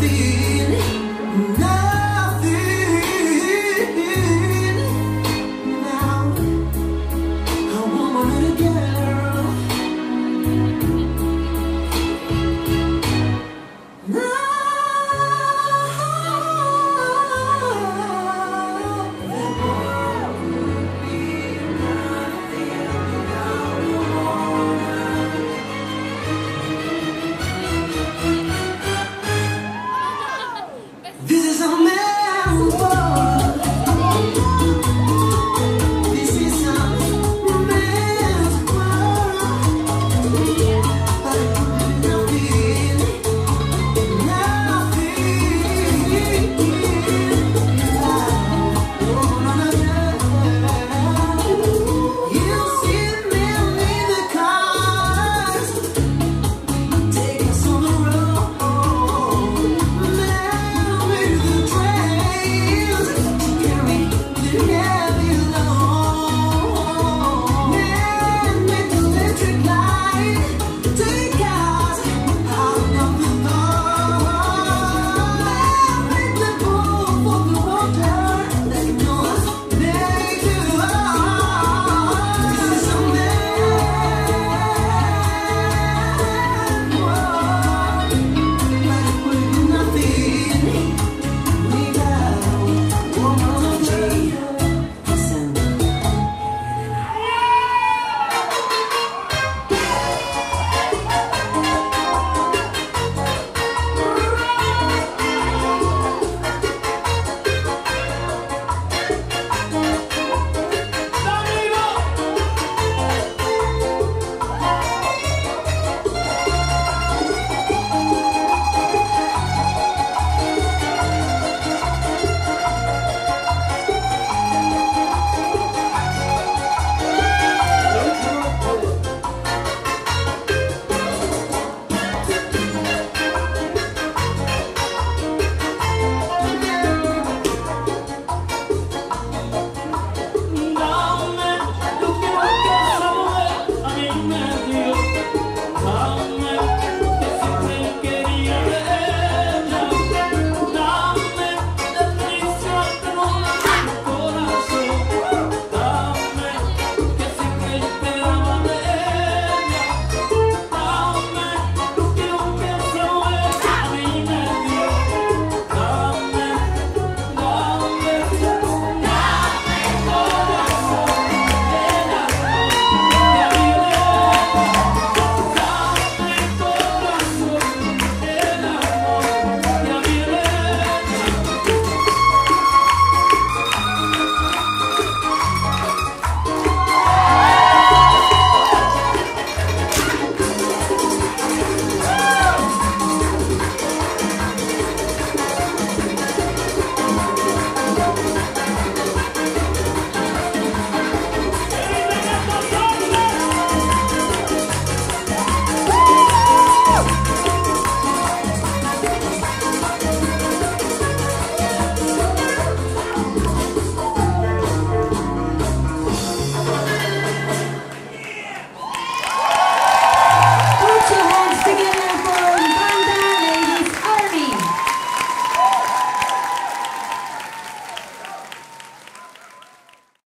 feel